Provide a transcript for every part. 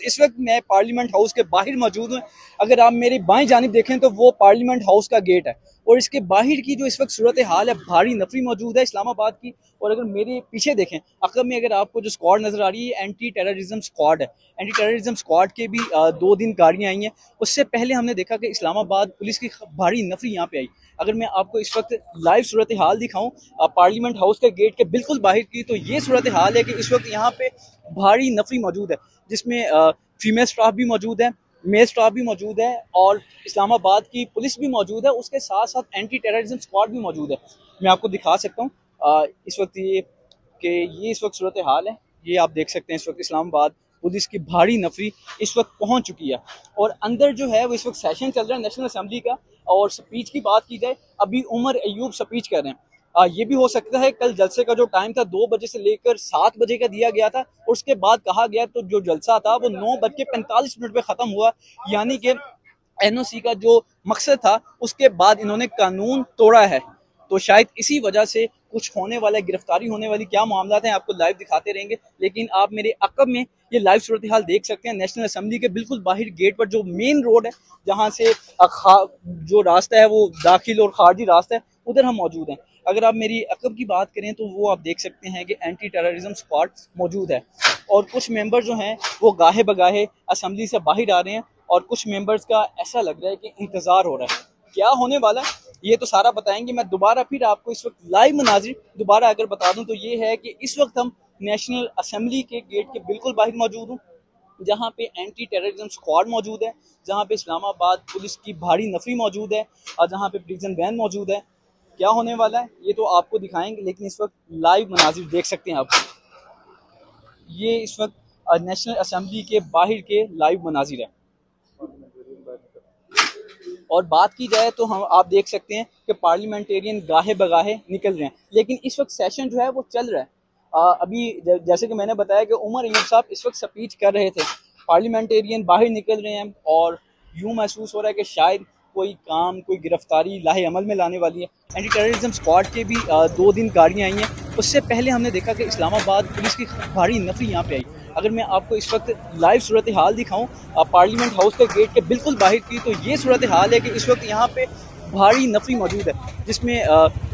اس وقت میں parliament house کے باہر موجود ہوں۔ اگر آپ میری بائیں جانب دیکھیں تو وہ پارلیمنٹ ہاؤس کا گیٹ ہے۔ اور اس کے باہر کی جو اس وقت صورت حال ہے، بھاری نفری موجود ہے اسلام آباد کی۔ اور اگر میرے پیچھے دیکھیں، عقب میں اگر آپ کو جو سکواڈ نظر آ رہی ہے اینٹی ٹیررزم سکواڈ ہے۔ اینٹی ٹیررزم سکواڈ کے بھی دو دن گاڑیاں آئی ہیں۔ اس سے پہلے ہم نے دیکھا کہ اسلام آباد پولیس کی بھاری نفری یہاں پہ آئی۔ اگر میں آپ کو اس وقت لائیو صورت حال دکھاؤں پارلیمنٹ ہاؤس کے گیٹ کے بالکل باہر کی، تو یہ صورت حال ہے کہ اس وقت یہاں پہ بھاری نفری موجود ہے، جس میں فیمیل سٹاف بھی موجود ہے میل سٹاف بھی موجود ہے اور اسلام آباد کی پولیس بھی موجود ہے، اس کے ساتھ ساتھ اینٹی ٹیررزم سکواڈ بھی موجود ہے میں آپ کو دکھا سکتا ہوں اس وقت یہ کہ یہ اس وقت صورت حال ہے، یہ آپ دیکھ سکتے ہیں اس وقت اسلام آباد پولیس کی بھاری نفری اس وقت پہنچ چکی ہے۔ اور اندر جو ہے، وہ اس وقت سیشن چل رہا ہے نیشنل اسمبلی کا اور سپیچ کی بات کی جائے، ابھی عمر ایوب سپیچ کر رہے ہیں۔ یہ بھی ہو سکتا ہے، کل جلسے کا جو ٹائم تھا، دو بجے سے لے کر سات بجے کا دیا گیا تھا، اور اس کے بعد کہا گیا تو جو جلسہ تھا، وہ نو بج کے پینتالیس منٹ پہ ختم ہوا۔ یعنی کہ این او سی کا جو مقصد تھا، اس کے بعد انہوں نے قانون توڑا ہے۔ تو شاید اسی وجہ سے کچھ ہونے والا گرفتاری ہونے والی کیا معاملات ہیں، آپ کو لائیو دکھاتے رہیں گے۔ لیکن آپ میرے عقب میں یہ لائیو صورتحال دیکھ سکتے ہیں۔ نیشنل اسمبلی کے بالکل باہر گیٹ پر جو مین روڈ ہے، جہاں سے جو راستہ ہے، وہ داخل اور خارجی راستہ ہے ادھر ہم موجود ہیں۔ اگر آپ میری عقب کی بات کریں تو وہ آپ دیکھ سکتے ہیں کہ اینٹی ٹیررزم اسکواڈ موجود ہے اور کچھ ممبر جو ہیں وہ گاہے بگاہے اسمبلی سے باہر آ رہے ہیں اور کچھ ممبرز کا ایسا لگ رہا ہے کہ انتظار ہو رہا ہے۔ کیا ہونے والا ہے؟ یہ تو سارا بتائیں گے۔ میں دوبارہ پھر آپ کو اس وقت لائیو مناظر دوبارہ اگر بتا دوں تو یہ ہے کہ اس وقت ہم نیشنل اسمبلی کے گیٹ کے بالکل باہر موجود ہوں۔ جہاں پہ اینٹی ٹیررزم سکواڈ موجود ہے، جہاں پہ اسلام آباد پولیس کی بھاری نفری موجود ہے اور جہاں پہ پریزن وین موجود ہے۔ کیا ہونے والا ہے؟ یہ تو آپ کو دکھائیں گے، لیکن اس وقت لائیو مناظر دیکھ سکتے ہیں آپ۔ یہ اس وقت نیشنل اسمبلی کے باہر کے لائیو مناظر ہے اور بات کی جائے تو ہم آپ دیکھ سکتے ہیں کہ پارلیمنٹیرین گاہے بگاہے نکل رہے ہیں۔ لیکن اس وقت سیشن جو ہے وہ چل رہا ہے۔ ابھی جیسے کہ میں نے بتایا کہ عمر ایوب صاحب اس وقت سپیچ کر رہے تھے۔ پارلیمنٹیرین باہر نکل رہے ہیں اور یوں محسوس ہو رہا ہے کہ شاید کوئی کام، کوئی گرفتاری لاہے عمل میں لانے والی ہے اینٹی ٹیررزم اسکواڈ کے بھی دو دن گاڑیاں آئی ہیں۔ اس سے پہلے ہم نے دیکھا کہ اسلام آباد پولیس کی بھاری نفری یہاں پہ آئی۔ اگر میں آپ کو اس وقت لائیو صورت حال دکھاؤں پارلیمنٹ ہاؤس کے گیٹ کے بالکل باہر کی، تو یہ صورت حال ہے کہ اس وقت یہاں پہ بھاری نفری موجود ہے، جس میں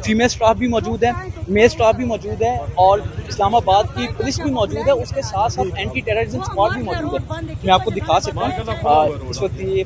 فیمیل سٹاف بھی موجود ہے میل سٹاف بھی موجود ہے اور اسلام آباد کی پولیس بھی موجود ہے، اس کے ساتھ ساتھ اینٹی ٹیررزم اسکواڈ بھی موجود ہے۔ میں آپ کو دکھا سکتا ہوں اس وقت یہ،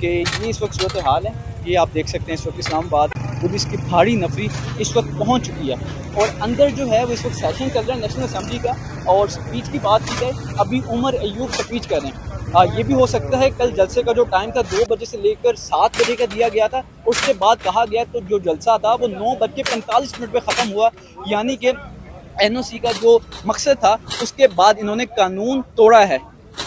کہ یہ اس وقت صورت حال ہے، یہ آپ دیکھ سکتے ہیں اس وقت اسلام آباد پولیس کی بھاری نفری اس وقت پہنچ چکی ہے۔ اور اندر جو ہے وہ اس وقت سیشن چل رہا ہے نیشنل اسمبلی کا اور سپیچ کی بات کی جائے، ابھی عمر ایوب سپیچ کر رہے ہیں۔ یہ بھی ہو سکتا ہے کل جلسے کا جو ٹائم تھا، دو بجے سے لے کر سات بجے کا دیا گیا تھا۔ اس کے بعد کہا گیا تو جو جلسہ تھا وہ نو بج کے پینتالیس منٹ پہ ختم ہوا۔ یعنی کہ این او سی کا جو مقصد تھا، اس کے بعد انہوں نے قانون توڑا ہے۔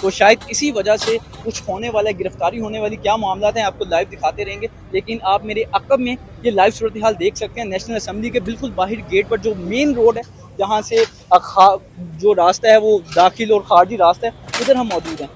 تو شاید اسی وجہ سے کچھ ہونے والا گرفتاری ہونے والی، کیا معاملات ہیں، آپ کو لائیو دکھاتے رہیں گے۔ لیکن آپ میرے عقب میں یہ لائیو صورتحال دیکھ سکتے ہیں نیشنل اسمبلی کے بالکل باہر گیٹ پر جو مین روڈ ہے جہاں سے جو راستہ ہے وہ داخل اور خارجی راستہ ہے، ادھر ہم موجود ہیں۔